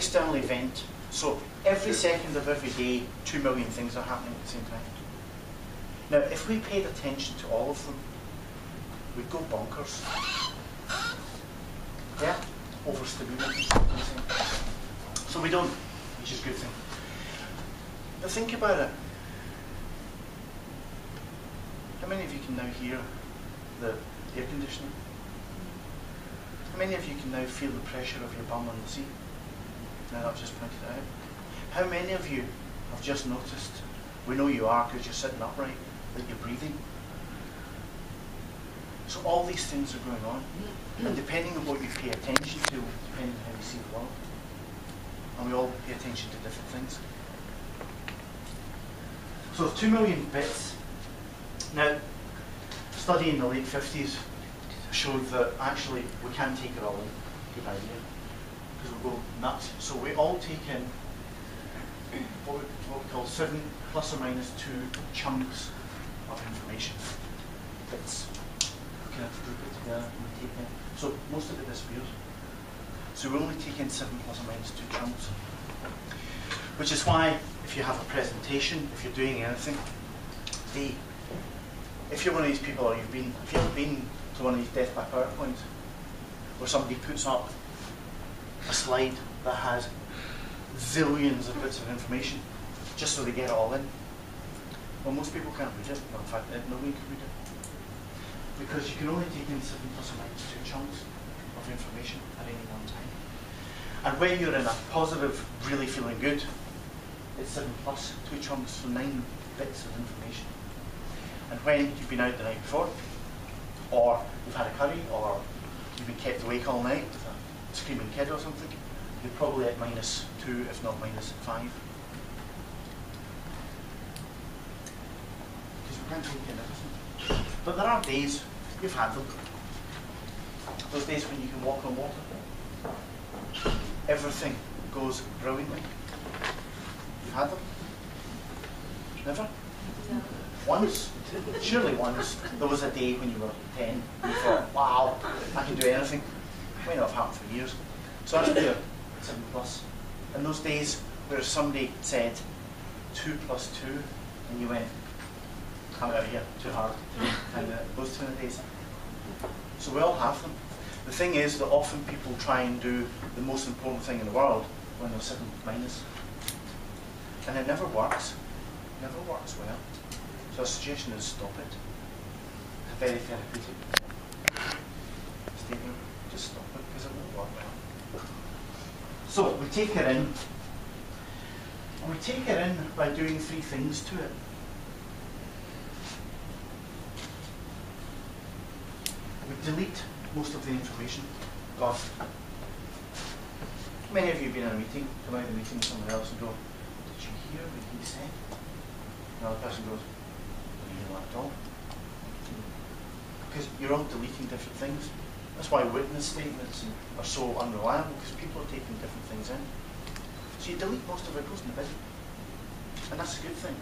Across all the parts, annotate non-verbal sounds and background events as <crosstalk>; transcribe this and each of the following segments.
external event. So every second of every day, two million things are happening at the same time. Now, if we paid attention to all of them, we'd go bonkers. Yeah? Overstimulated. So we don't, which is a good thing. But think about it. How many of you can now hear the air conditioning? How many of you can now feel the pressure of your bum on the seat? Now I've just pointed out. How many of you have just noticed, we know you are because you're sitting upright, that you're breathing? So all these things are going on. And depending on what you pay attention to, depending on how you see the world. And we all pay attention to different things. So two million bits. Now, study in the late 50s showed that actually we can't take it all in. Good idea. Because we'll go nuts. So we all take in what we, what we call seven plus or minus two chunks of information. Bits. We of group it together and we take in. So most of it disappears. So we only take in seven plus or minus two chunks. Which is why if you have a presentation, if you're doing anything, the if you're one of these people or you've been if you've been to one of these death by PowerPoints where somebody puts up a slide that has zillions of bits of information just so they get it all in. Well, most people can't read it. Well, in fact, nobody can read it. Because you can only take in seven plus or minus two chunks of information at any one time. And when you're in a positive, really feeling good, it's seven plus two chunks, so nine bits of information. And when you've been out the night before, or you've had a curry, or you've been kept awake all night with a screaming kid or something, you're probably at minus two, if not minus five. Because we can't everything. But there are days, you've had them. Those days when you can walk on water. Everything goes brilliantly. You've had them? Never? No. Once? Surely once. There was a day when you were 10 and you thought, wow, I can do anything. May not have happened for years. So that's where 7 plus. And those days where somebody said 2 plus 2 and you went, I'm out here, too hard. And uh, those two days. So we all have them. The thing is that often people try and do the most important thing in the world when they're 7 minus. And it never works. It Never works well. So a suggestion is stop it. Very therapeutic. Just stop it because it won't work well. So we take it in. And we take it in by doing three things to it. We delete most of the information. Off. Many of you have been in a meeting, come out of the meeting with someone else and go, Did you hear what he said? Another person goes, Didn't hear that at all. Because you're all deleting different things. That's why witness statements are so unreliable, because people are taking different things in. So you delete most of it, goes in the bin. And that's a good thing.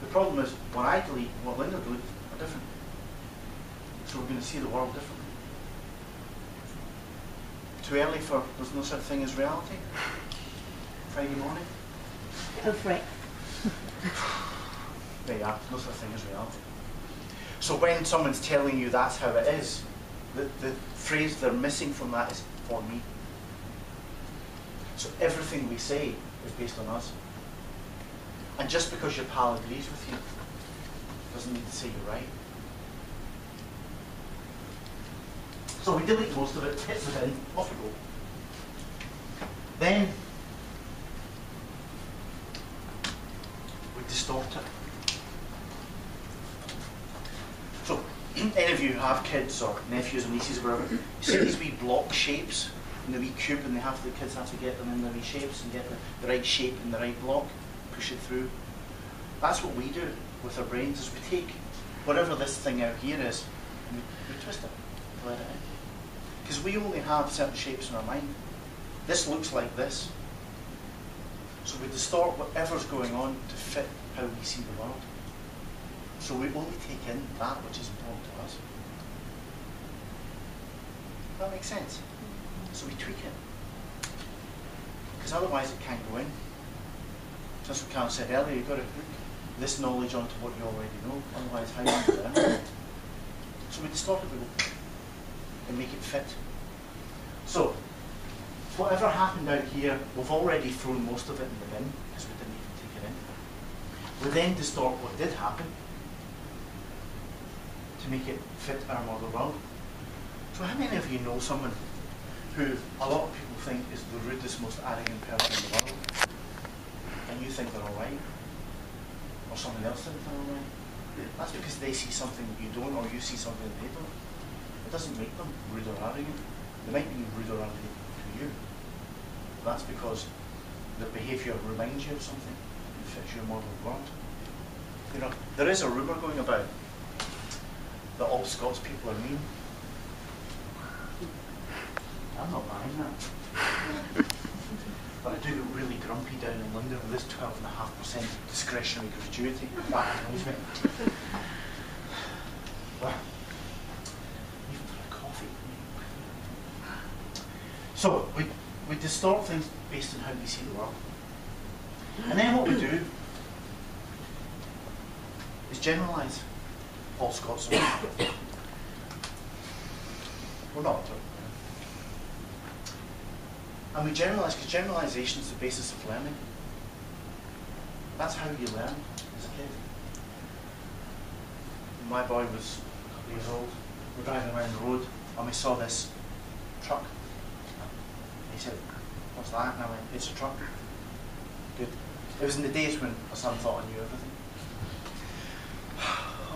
The problem is, what I delete and what Linda deletes are different. So we're going to see the world differently. Too early for, there's no such thing as reality? Friday morning? Go for it. There you are, no such thing as reality. So when someone's telling you that's how it is, the, the phrase they're missing from that is for me. So everything we say is based on us. And just because your pal agrees with you doesn't mean to say you're right. So we delete most of it, hits the bin, off we go. Then we distort it. Any of you have kids or nephews or nieces or whatever, mm-hmm. you see these wee block shapes in the wee cube and they have the kids have to get them in the wee shapes and get the, the right shape in the right block, push it through. That's what we do with our brains is we take whatever this thing out here is and we, we twist it to let it in. Because we only have certain shapes in our mind. This looks like this. So we distort whatever's going on to fit how we see the world. So we only take in that which is important to us. That makes sense. So we tweak it. because otherwise it can't go in. Just what Carl said earlier, you've got to hook this knowledge onto what you already know, otherwise how do you learn? So we distort it and make it fit. So, whatever happened out here, we've already thrown most of it in the bin because we didn't even take it in. We then distort what did happen to make it fit our model world. So how many of you know someone who a lot of people think is the rudest, most arrogant person in the world, and you think they're all right, or someone else thinks they're all right? That's because they see something that you don't, or you see something that they don't. It doesn't make them rude or arrogant. They might be rude or arrogant to you. That's because their behaviour reminds you of something and fits your model world. You know, there is a rumour going about that all Scots people are mean. I'm not buying that. but I do get really grumpy down in London with this 12.5% discretionary gratuity. That annoys me. Well, even for a coffee. So, we, we distort things based on how we see the world. And then what we do is generalise all Scots. are. We're not. And we generalise because generalisation is the basis of learning. That's how you learn as a kid. My boy was a couple of years old. We're driving around the road and we saw this truck. He said, What's that? And I went, It's a truck. Good. It was in the days when my son thought I knew everything.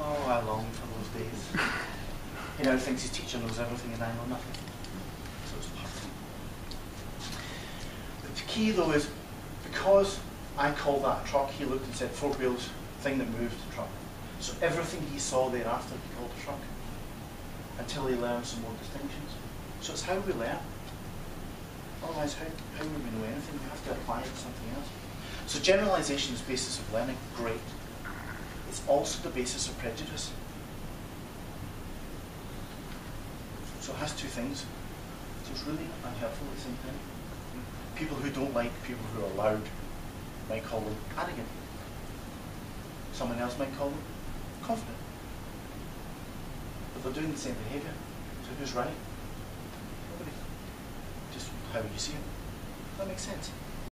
Oh, I long for those days. <laughs> He now thinks his teacher knows everything and I know nothing. So it's perfect. The key though is because I called that a truck, he looked and said four wheels, thing that moved, truck. So everything he saw thereafter he called a truck until he learned some more distinctions. So it's how we learn. Otherwise, how, how would we know anything? We have to apply it to something else. So generalization is the basis of learning. Great. It's also the basis of prejudice. So it has two things. So it's really unhelpful at the same time. People who don't like people who are loud might call them arrogant. Someone else might call them confident. But they're doing the same behaviour. So who's right? Nobody. Just how you see it. That makes sense.